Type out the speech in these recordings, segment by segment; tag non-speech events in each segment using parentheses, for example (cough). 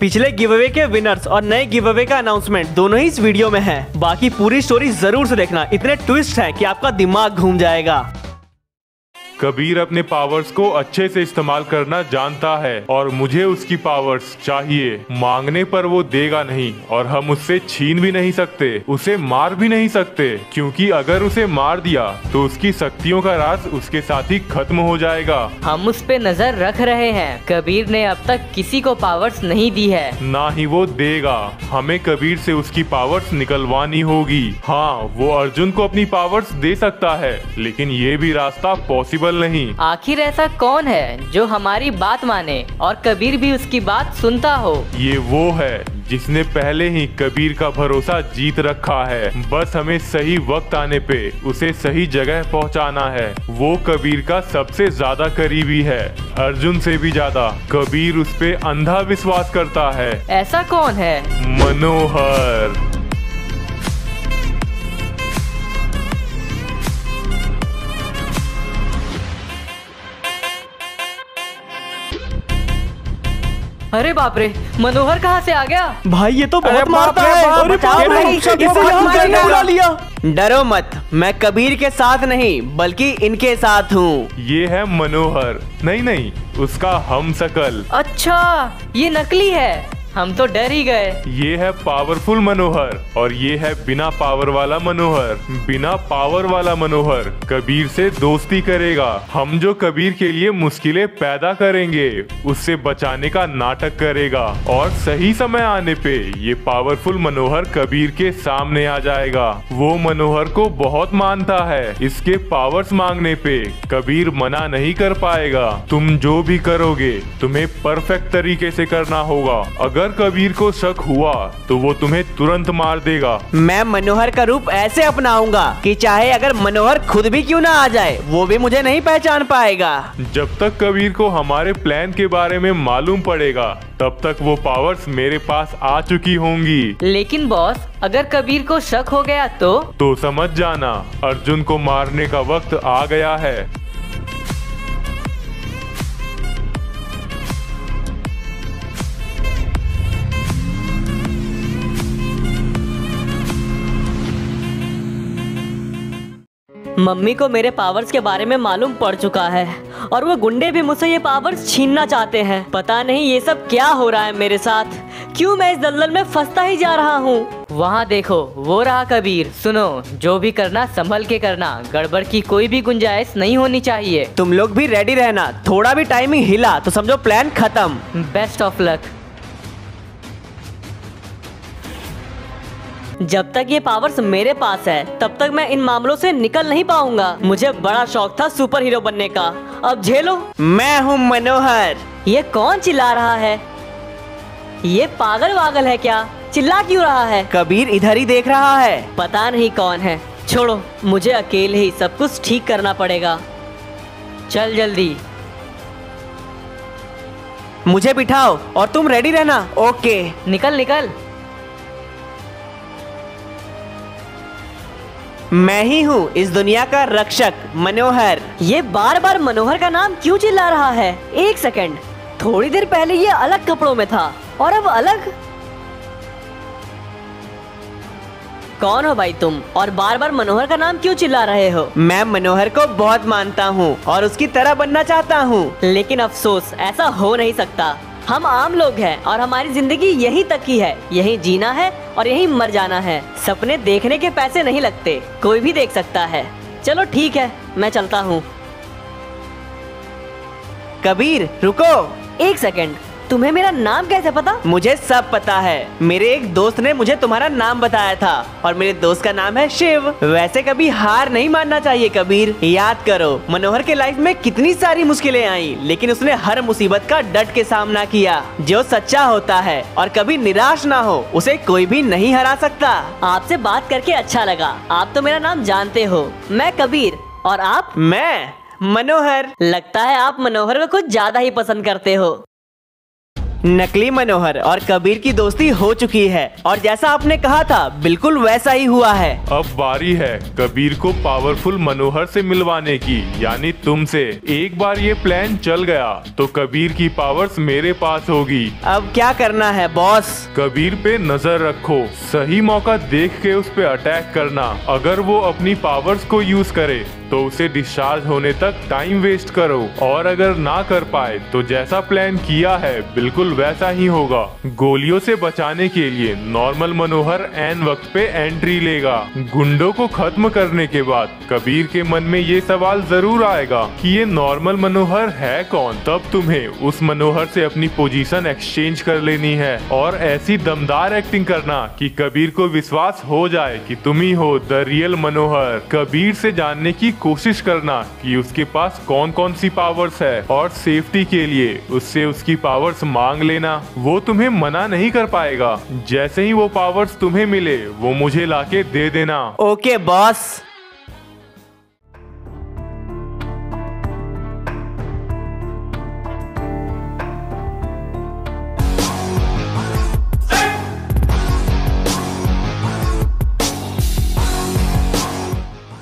पिछले give away के winners और नए गिव अवे का अनाउंसमेंट दोनों ही इस वीडियो में है। बाकी पूरी स्टोरी ज़रूर से देखना। इतने ट्विस्ट है कि आपका दिमाग घूम जाएगा। कबीर अपने पावर्स को अच्छे से इस्तेमाल करना जानता है और मुझे उसकी पावर्स चाहिए। मांगने पर वो देगा नहीं और हम उससे छीन भी नहीं सकते उसे मार भी नहीं सकते क्योंकि अगर उसे मार दिया तो उसकी शक्तियों का राज उसके साथ ही खत्म हो जाएगा। हम उस पे नज़र रख रहे हैं। कबीर ने अब तक किसी को पावर्स नहीं दी है। ना ही वो देगा। हमें कबीर से उसकी पावर्स निकलवानी होगी। हाँ वो अर्जुन को अपनी पावर्स दे सकता है लेकिन ये भी रास्ता पॉसिबल नहीं। आखिर ऐसा कौन है जो हमारी बात माने और कबीर भी उसकी बात सुनता हो? ये वो है जिसने पहले ही कबीर का भरोसा जीत रखा है। बस हमें सही वक्त आने पे उसे सही जगह पहुंचाना है। वो कबीर का सबसे ज़्यादा करीबी है। अर्जुन से भी ज़्यादा। कबीर उस पे अंधा विश्वास करता है। ऐसा कौन है? मनोहर। अरे बाप रे मनोहर कहाँ से आ गया? भाई ये तो बहुत मारता है। अरे बाप रे, इसे यहाँ उड़ा लिया। डरो मत मैं कबीर के साथ नहीं बल्कि इनके साथ हूँ। ये है मनोहर। नहीं नहीं उसका हम सकल अच्छा ये नकली है। हम तो डर ही गए। ये है पावरफुल मनोहर और ये है बिना पावर वाला मनोहर। बिना पावर वाला मनोहर, कबीर से दोस्ती करेगा। हम जो कबीर के लिए मुश्किलें पैदा करेंगे, उससे बचाने का नाटक करेगा। और सही समय आने पे ये पावरफुल मनोहर कबीर के सामने आ जाएगा। वो मनोहर को बहुत मानता है। इसके पावर्स मांगने पे कबीर मना नहीं कर पाएगा। तुम जो भी करोगे, तुम्हें परफेक्ट तरीके से करना होगा। अगर कबीर को शक हुआ तो वो तुम्हें तुरंत मार देगा। मैं मनोहर का रूप ऐसे अपनाऊँगा कि चाहे अगर मनोहर खुद भी क्यों ना आ जाए वो भी मुझे नहीं पहचान पाएगा। जब तक कबीर को हमारे प्लान के बारे में मालूम पड़ेगा तब तक वो पावर्स मेरे पास आ चुकी होंगी। लेकिन बॉस अगर कबीर को शक हो गया तो? तो समझ जाना अर्जुन को मारने का वक्त आ गया है। मम्मी को मेरे पावर्स के बारे में मालूम पड़ चुका है। और वो गुंडे भी मुझसे ये पावर्स छीनना चाहते हैं। पता नहीं ये सब क्या हो रहा है मेरे साथ। क्यों मैं इस दलदल में फंसता ही जा रहा हूँ? वहाँ देखो वो रहा कबीर। सुनो जो भी करना संभल के करना। गड़बड़ की कोई भी गुंजाइश नहीं होनी चाहिए। तुम लोग भी रेडी रहना। थोड़ा भी टाइमिंग हिला तो समझो प्लान खत्म। बेस्ट ऑफ़ लक जब तक ये पावर्स मेरे पास है तब तक मैं इन मामलों से निकल नहीं पाऊँगा। मुझे बड़ा शौक था सुपर हीरो बनने का। अब झेलो। मैं हूँ मनोहर। ये कौन चिल्ला रहा है? ये पागल वागल है क्या? चिल्ला क्यों रहा है? कबीर इधर ही देख रहा है। पता नहीं कौन है। छोड़ो मुझे अकेले ही सब कुछ ठीक करना पड़ेगा। चल जल्दी। मुझे बिठाओ और तुम रेडी रहना। ओके निकल निकल। मैं ही हूँ इस दुनिया का रक्षक मनोहर। ये बार बार मनोहर का नाम क्यों चिल्ला रहा है? एक सेकंड। थोड़ी देर पहले ये अलग कपड़ों में था और अब अलग। कौन हो भाई तुम और बार बार मनोहर का नाम क्यों चिल्ला रहे हो? मैं मनोहर को बहुत मानता हूँ और उसकी तरह बनना चाहता हूँ। लेकिन अफसोस ऐसा हो नहीं सकता। हम आम लोग हैं और हमारी ज़िंदगी यहीं तक ही है। यहीं जीना है और यहीं मर जाना है। सपने देखने के पैसे नहीं लगते। कोई भी देख सकता है। चलो ठीक है, मैं चलता हूँ। कबीर, रुको। एक सेकंड। तुम्हें मेरा नाम कैसे पता? मुझे सब पता है। मेरे एक दोस्त ने मुझे तुम्हारा नाम बताया था और मेरे दोस्त का नाम है शिव। वैसे कभी हार नहीं मानना चाहिए कबीर। याद करो मनोहर के लाइफ में कितनी सारी मुश्किलें आई लेकिन उसने हर मुसीबत का डट के सामना किया जो सच्चा होता है। और कभी निराश ना हो उसे कोई भी नहीं हरा सकता। आपसे बात करके अच्छा लगा। आप तो मेरा नाम जानते हो। मैं कबीर और आप? मैं मनोहर। लगता है आप मनोहर को कुछ ज़्यादा ही पसंद करते हो। नकली मनोहर और कबीर की दोस्ती हो चुकी है। और जैसा आपने कहा था बिल्कुल वैसा ही हुआ है। अब बारी है कबीर को पावरफुल मनोहर से मिलवाने की यानी तुम तुमसे। एक बार ये प्लान चल गया तो कबीर की पावर्स मेरे पास होगी। अब क्या करना है बॉस कबीर पे नज़र रखो सही मौका देख के उस पे अटैक करना अगर वो अपनी पावर्स को यूज़ करे। तो उसे डिस्चार्ज होने तक टाइम वेस्ट करो। और अगर ना कर पाए तो जैसा प्लान किया है, बिल्कुल वैसा ही होगा। गोलियों से बचाने के लिए नॉर्मल मनोहर एन वक्त पे एंट्री लेगा। गुंडों को खत्म करने के बाद कबीर के मन में ये सवाल ज़रूर आएगा कि ये नॉर्मल मनोहर है कौन? तब तुम्हें उस मनोहर से अपनी पोजीशन एक्सचेंज कर लेनी है। और ऐसी दमदार एक्टिंग करना कि कबीर को विश्वास हो जाए कि तुम ही हो द रियल मनोहर। कबीर से जानने की कोशिश करना कि उसके पास कौन कौन सी पावर्स है और सेफ्टी के लिए उससे उसकी पावर्स मांग लेना। वो तुम्हें मना नहीं कर पाएगा। जैसे ही वो पावर्स तुम्हें मिले, वो मुझे लाके दे देना। ओके बॉस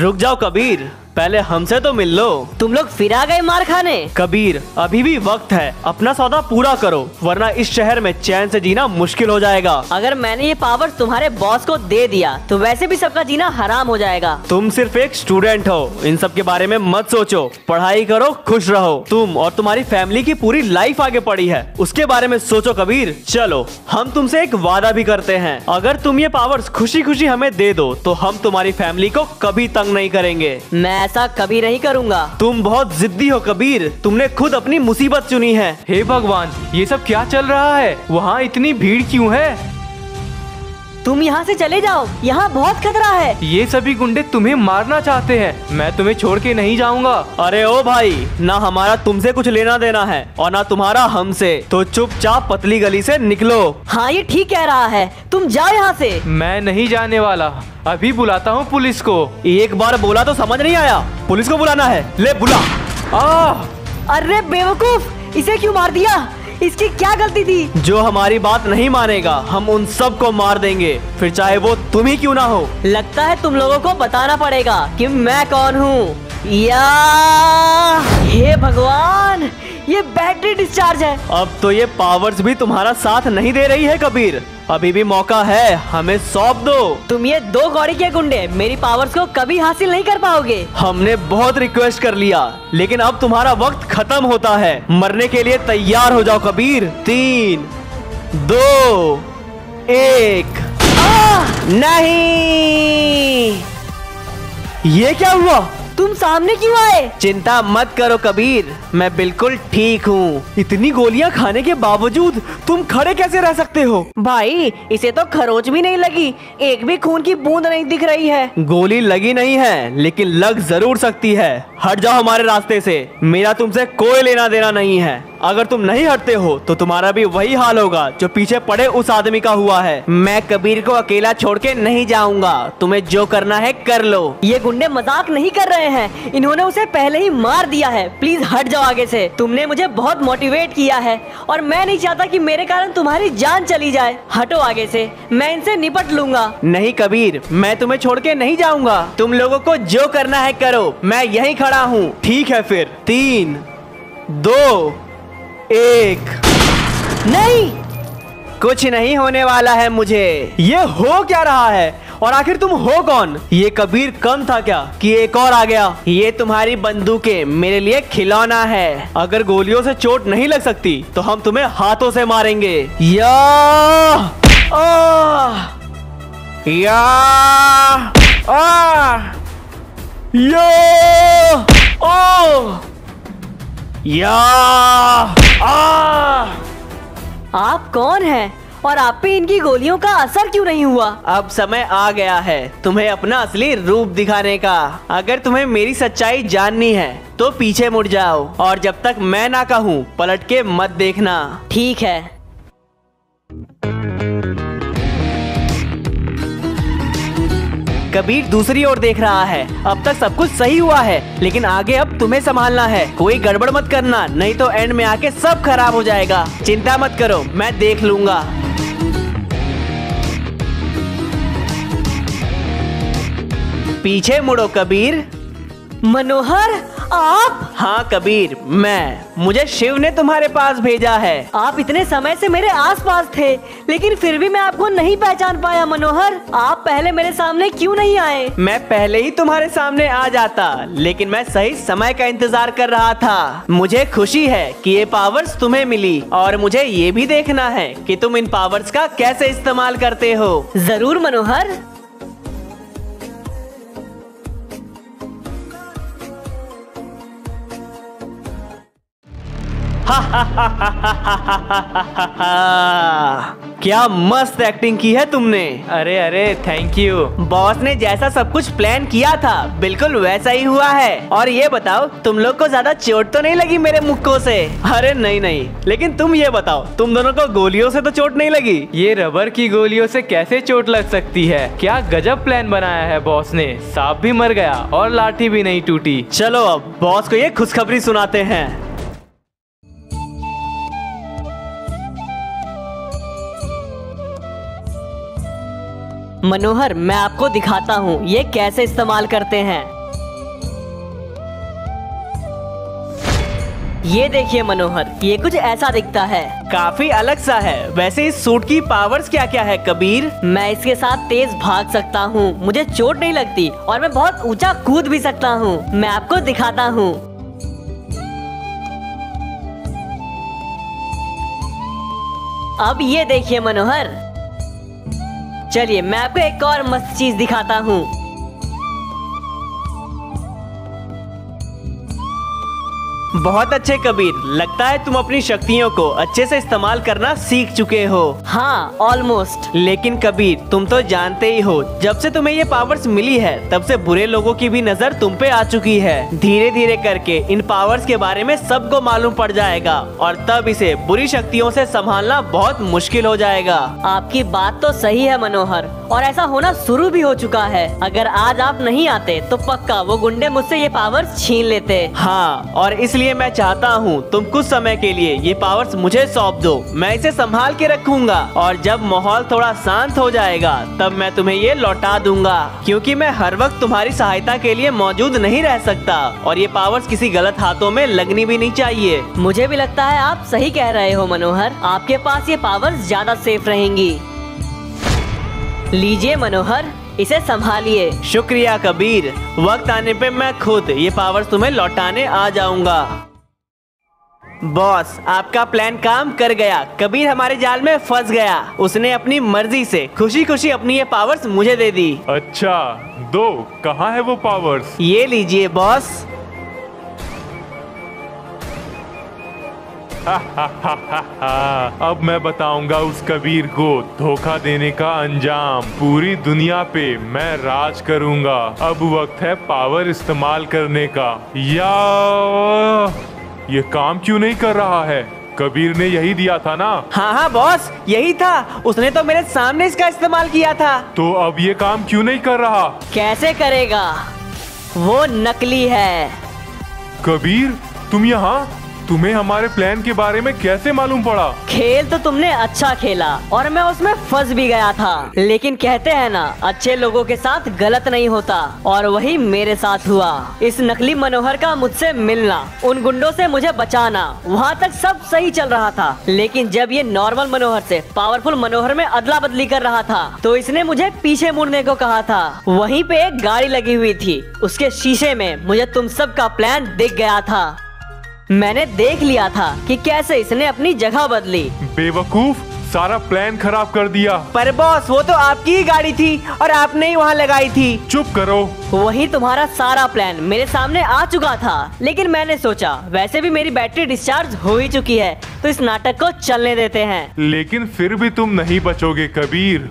रुक जाओ कबीर। पहले हमसे तो मिल लो। तुम लोग फिर आ गए मार खाने। कबीर अभी भी वक्त है। अपना सौदा पूरा करो वरना इस शहर में चैन से जीना मुश्किल हो जाएगा। अगर मैंने ये पावर तुम्हारे बॉस को दे दिया तो वैसे भी सबका जीना हराम हो जाएगा। तुम सिर्फ़ एक स्टूडेंट हो। इन सब के बारे में मत सोचो। पढ़ाई करो खुश रहो। तुम और तुम्हारी फैमिली की पूरी लाइफ आगे पड़ी है। उसके बारे में सोचो कबीर। चलो हम तुमसे एक वादा भी करते हैं। अगर तुम ये पावर्स खुशी खुशी हमें दे दो तो हम तुम्हारी फैमिली को कभी तंग नहीं करेंगे। मैं ऐसा कभी नहीं करूँगा। तुम बहुत जिद्दी हो कबीर। तुमने खुद अपनी मुसीबत चुनी है। हे भगवान, ये सब क्या चल रहा है? वहाँ इतनी भीड़ क्यों है? तुम यहाँ से चले जाओ। यहाँ बहुत खतरा है। ये सभी गुंडे तुम्हें मारना चाहते हैं। मैं तुम्हें छोड़ के नहीं जाऊँगा। अरे ओ भाई ना हमारा तुमसे कुछ लेना देना है और ना तुम्हारा हमसे। तो चुपचाप पतली गली से निकलो। हाँ ये ठीक कह रहा है। तुम जाओ यहाँ से। मैं नहीं जाने वाला। अभी बुलाता हूँ पुलिस को। एक बार बोला तो समझ नहीं आया। पुलिस को बुलाना है। ले बुला। आ अरे बेवकूफ़ इसे क्यों मार दिया? इसकी क्या गलती थी? जो हमारी बात नहीं मानेगा हम उन सबको मार देंगे। फिर चाहे वो तुम ही क्यों ना हो। लगता है तुम लोगों को बताना पड़ेगा कि मैं कौन हूँ। या हे भगवान ये बैटरी डिस्चार्ज है। अब तो ये पावर्स भी तुम्हारा साथ नहीं दे रही है कबीर। अभी भी मौका है हमें सौंप दो। तुम ये दो गौड़ी के गुंडे मेरी पावर्स को कभी हासिल नहीं कर पाओगे। हमने बहुत रिक्वेस्ट कर लिया लेकिन अब तुम्हारा वक्त खत्म होता है। मरने के लिए तैयार हो जाओ कबीर। तीन दो एक। आ, नहीं! ये क्या हुआ? तुम सामने क्यों आए? चिंता मत करो कबीर मैं बिल्कुल ठीक हूँ। इतनी गोलियाँ खाने के बावजूद तुम खड़े कैसे रह सकते हो? भाई इसे तो खरोच भी नहीं लगी। एक भी खून की बूंद नहीं दिख रही है। गोली लगी नहीं है लेकिन लग ज़रूर सकती है। हट जाओ हमारे रास्ते से। मेरा तुमसे कोई लेना देना नहीं है। अगर तुम नहीं हटते हो तो तुम्हारा भी वही हाल होगा जो पीछे पड़े उस आदमी का हुआ है। मैं कबीर को अकेला छोड़ के नहीं जाऊँगा। तुम्हें जो करना है कर लो। ये गुंडे मज़ाक नहीं कर रहे हैं। इन्होंने उसे पहले ही मार दिया है। प्लीज़ हट जाओ आगे से। तुमने मुझे बहुत मोटिवेट किया है। और मैं नहीं चाहता कि मेरे कारण तुम्हारी जान चली जाए। हटो आगे से। मैं इनसे निपट लूँगा। नहीं कबीर मैं तुम्हें छोड़ के नहीं जाऊँगा। तुम लोगों को जो करना है करो। मैं यहीं खड़ा हूँ। ठीक है फिर। तीन दो एक। नहीं। कुछ नहीं होने वाला है मुझे। ये हो क्या रहा है? और आखिर तुम हो कौन? ये कबीर कम था क्या? कि एक और आ गया। ये तुम्हारी बंदूकें मेरे लिए खिलौना है। अगर गोलियों से चोट नहीं लग सकती तो हम तुम्हें हाथों से मारेंगे। या। आ, या। आ, या। ओ। या! आ! आप कौन हैं? और आप पे इनकी गोलियों का असर क्यों नहीं हुआ? अब समय आ गया है तुम्हें अपना असली रूप दिखाने का। अगर तुम्हें मेरी सच्चाई जाननी है तो पीछे मुड़ जाओ। और जब तक मैं ना कहूँ पलट के मत देखना। ठीक है। कबीर दूसरी ओर देख रहा है। अब तक सब कुछ सही हुआ है, लेकिन आगे अब तुम्हें संभालना है। कोई गड़बड़ मत करना, नहीं तो एंड में आके सब खराब हो जाएगा। चिंता मत करो, मैं देख लूँगा। पीछे मुड़ो कबीर। मनोहर, आप? हाँ कबीर मैं। मुझे शिव ने तुम्हारे पास भेजा है। आप इतने समय से मेरे आसपास थे लेकिन फिर भी मैं आपको नहीं पहचान पाया मनोहर। आप पहले मेरे सामने क्यों नहीं आए? मैं पहले ही तुम्हारे सामने आ जाता लेकिन मैं सही समय का इंतज़ार कर रहा था। मुझे खुशी है कि ये पावर्स तुम्हें मिली और मुझे ये भी देखना है कि तुम इन पावर्स का कैसे इस्तेमाल करते हो। ज़रूर मनोहर। (laughs) क्या मस्त एक्टिंग की है तुमने। अरे अरे थैंक यू बॉस ने जैसा सब कुछ प्लान किया था बिल्कुल वैसा ही हुआ है। और ये बताओ तुम लोग को ज़्यादा चोट तो नहीं लगी मेरे मुक्कों से? अरे नहीं नहीं। लेकिन तुम ये बताओ तुम दोनों को गोलियों से तो चोट नहीं लगी? ये रबर की गोलियों से कैसे चोट लग सकती है? क्या गजब प्लान बनाया है बॉस ने? सांप भी मर गया और लाठी भी नहीं टूटी। चलो अब बॉस को ये खुशखबरी सुनाते हैं। मनोहर मैं आपको दिखाता हूँ ये कैसे इस्तेमाल करते हैं। ये देखिए मनोहर ये कुछ ऐसा दिखता है। काफ़ी अलग सा है। वैसे इस सूट की पावर्स क्या क्या है कबीर? मैं इसके साथ तेज भाग सकता हूँ मुझे चोट नहीं लगती और मैं बहुत ऊँचा कूद भी सकता हूँ। मैं आपको दिखाता हूँ। अब ये देखिए मनोहर चलिए मैं आपको एक और मस्त चीज़ दिखाता हूँ। बहुत अच्छे कबीर। लगता है तुम अपनी शक्तियों को अच्छे से इस्तेमाल करना सीख चुके हो। हाँ ऑलमोस्ट लेकिन कबीर तुम तो जानते ही हो जब से तुम्हें ये पावर्स मिली है तब से बुरे लोगों की भी नज़र तुम पे आ चुकी है। धीरे धीरे करके इन पावर्स के बारे में सबको मालूम पड़ जाएगा और तब इसे बुरी शक्तियों से संभालना बहुत मुश्किल हो जाएगा। आपकी बात तो सही है मनोहर। और ऐसा होना शुरू भी हो चुका है। अगर आज आप नहीं आते तो पक्का वो गुंडे मुझसे ये पावर्स छीन लेते। हाँ और इसलिए मैं चाहता हूँ तुम कुछ समय के लिए ये पावर्स मुझे सौंप दो। मैं इसे संभाल के रखूँगा। और जब माहौल थोड़ा शांत हो जाएगा तब मैं तुम्हें ये लौटा दूँगा। क्योंकि मैं हर वक्त तुम्हारी सहायता के लिए मौजूद नहीं रह सकता। और ये पावर्स किसी गलत हाथों में लगनी भी नहीं चाहिए। मुझे भी लगता है आप सही कह रहे हो मनोहर। आपके पास ये पावर्स ज़्यादा सेफ़ रहेंगी। लीजिए मनोहर इसे संभालिए। शुक्रिया कबीर। वक्त आने पे मैं खुद ये पावर्स तुम्हें लौटाने आ जाऊँगा। बॉस आपका प्लान काम कर गया। कबीर हमारे जाल में फंस गया। उसने अपनी मर्ज़ी से खुशी खुशी अपनी ये पावर्स मुझे दे दी। अच्छा दो कहाँ है वो पावर्स ये लीजिए बॉस (laughs) अब मैं बताऊँगा उस कबीर को धोखा देने का अंजाम। पूरी दुनिया पे मैं राज करूँगा। अब वक्त है पावर इस्तेमाल करने का। या ये काम क्यों नहीं कर रहा है? कबीर ने यही दिया था ना? हाँ हाँ बॉस यही था। उसने तो मेरे सामने इसका इस्तेमाल किया था। तो अब ये काम क्यों नहीं कर रहा? कैसे करेगा? वो नकली है। कबीर तुम यहाँ? तुम्हें हमारे प्लान के बारे में कैसे मालूम पड़ा? खेल तो तुमने अच्छा खेला, और मैं उसमें फंस भी गया था। लेकिन कहते हैं ना, अच्छे लोगों के साथ गलत नहीं होता, और वही मेरे साथ हुआ। इस नकली मनोहर का मुझसे मिलना, उन गुंडों से मुझे बचाना, वहाँ तक सब सही चल रहा था। लेकिन जब ये नॉर्मल मनोहर से पावरफुल मनोहर में अदला बदली कर रहा था तो इसने मुझे पीछे मुड़ने को कहा था। वहीं पे एक गाड़ी लगी हुई थी, उसके शीशे में मुझे तुम सब का प्लान दिख गया था। मैंने देख लिया था कि कैसे इसने अपनी जगह बदली। बेवकूफ़ सारा प्लान खराब कर दिया। पर बॉस वो तो आपकी ही गाड़ी थी और आपने ही वहाँ लगाई थी। चुप करो। वही तुम्हारा सारा प्लान मेरे सामने आ चुका था। लेकिन मैंने सोचा वैसे भी मेरी बैटरी डिस्चार्ज हो ही चुकी है तो इस नाटक को चलने देते हैं। लेकिन फिर भी तुम नहीं बचोगे कबीर।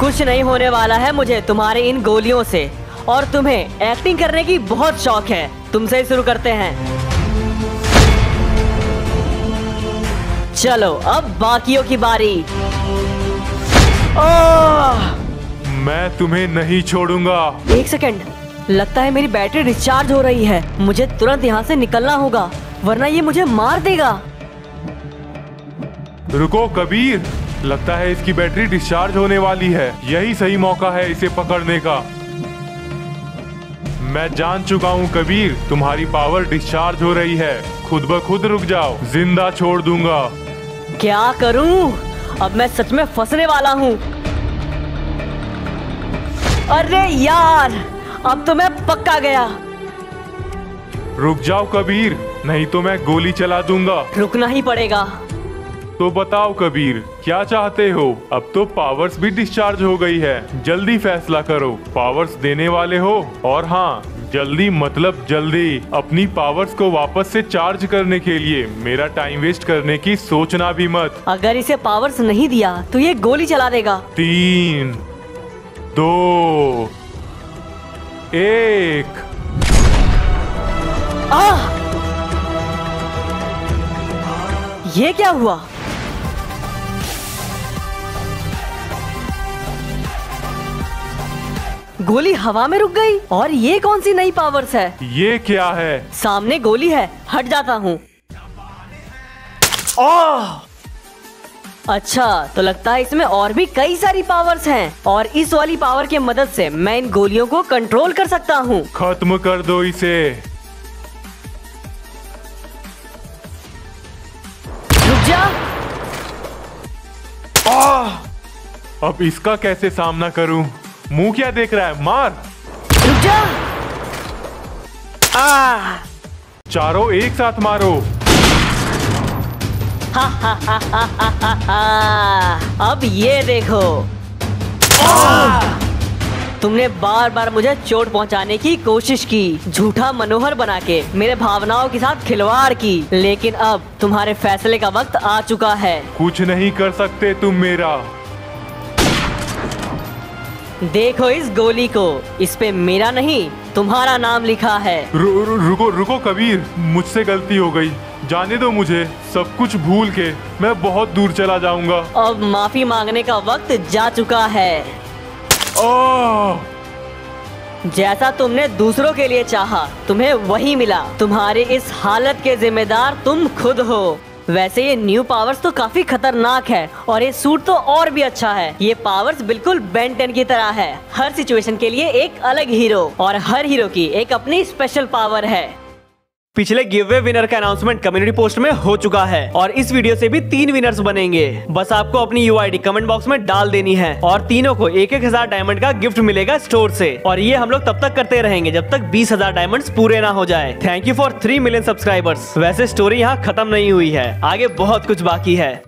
कुछ नहीं होने वाला है मुझे तुम्हारे इन गोलियों से। और तुम्हें एक्टिंग करने की बहुत शौक है। तुमसे ही शुरू करते हैं। चलो अब बाकियों की बारी। आह! मैं तुम्हें नहीं छोड़ूँगा। एक सेकंड लगता है मेरी बैटरी डिस्चार्ज हो रही है। मुझे तुरंत यहाँ से निकलना होगा वरना ये मुझे मार देगा। रुको कबीर। लगता है इसकी बैटरी डिस्चार्ज होने वाली है। यही सही मौका है इसे पकड़ने का। मैं जान चुका हूँ कबीर तुम्हारी पावर डिस्चार्ज हो रही है। खुद ब खुद रुक जाओ ज़िंदा छोड़ दूँगा। क्या करूँ? अब मैं सच में फंसने वाला हूँ। अरे यार अब तो मैं पक्का गया। रुक जाओ कबीर नहीं तो मैं गोली चला दूँगा। रुकना ही पड़ेगा। तो बताओ कबीर क्या चाहते हो? अब तो पावर्स भी डिस्चार्ज हो गई है। जल्दी फैसला करो। पावर्स देने वाले हो? और हाँ जल्दी मतलब जल्दी। अपनी पावर्स को वापस से चार्ज करने के लिए मेरा टाइम वेस्ट करने की सोचना भी मत। अगर इसे पावर्स नहीं दिया तो ये गोली चला देगा। तीन दो एक। आह! ये क्या हुआ? गोली हवा में रुक गई और ये कौन सी नई पावर्स है? ये क्या है? सामने गोली है हट जाता हूँ। अच्छा तो लगता है इसमें और भी कई सारी पावर्स हैं और इस वाली पावर की मदद से मैं इन गोलियों को कंट्रोल कर सकता हूँ। खत्म कर दो इसे। रुक जा। अब इसका कैसे सामना करूँ? मुँह क्या देख रहा है? मार। रुक जा। आह! चारों एक साथ मारो। अब ये देखो। तुमने बार बार मुझे चोट पहुँचाने की कोशिश की झूठा मनोहर बना के मेरे भावनाओं के साथ खिलवाड़ की। लेकिन अब तुम्हारे फैसले का वक्त आ चुका है। कुछ नहीं कर सकते तुम मेरा। देखो इस गोली को। इस पे मेरा नहीं तुम्हारा नाम लिखा है। रु, रु, रुको रुको कबीर। मुझसे गलती हो गई। जाने दो मुझे सब कुछ भूल के। मैं बहुत दूर चला जाऊँगा। अब माफ़ी मांगने का वक्त जा चुका है। आह! जैसा तुमने दूसरों के लिए चाहा तुम्हें वही मिला। तुम्हारी इस हालत के जिम्मेदार तुम खुद हो। वैसे ये न्यू पावर्स तो काफ़ी खतरनाक है और ये सूट तो और भी अच्छा है। ये पावर्स बिल्कुल बेंटन की तरह है। हर सिचुएशन के लिए एक अलग हीरो और हर हीरो की एक अपनी स्पेशल पावर है। पिछले गिव विनर का अनाउंसमेंट कम्युनिटी पोस्ट में हो चुका है और इस वीडियो से भी तीन विनर्स बनेंगे। बस आपको अपनी यूआईडी कमेंट बॉक्स में डाल देनी है और तीनों को एक एक हज़ार डायमंड का गिफ्ट मिलेगा स्टोर से। और ये हम लोग तब तक करते रहेंगे जब तक बीस हज़ार डायमंड पूरे ना हो जाए। Thank you for three million subscribers वैसे स्टोरी यहाँ खत्म नहीं हुई है। आगे बहुत कुछ बाकी है।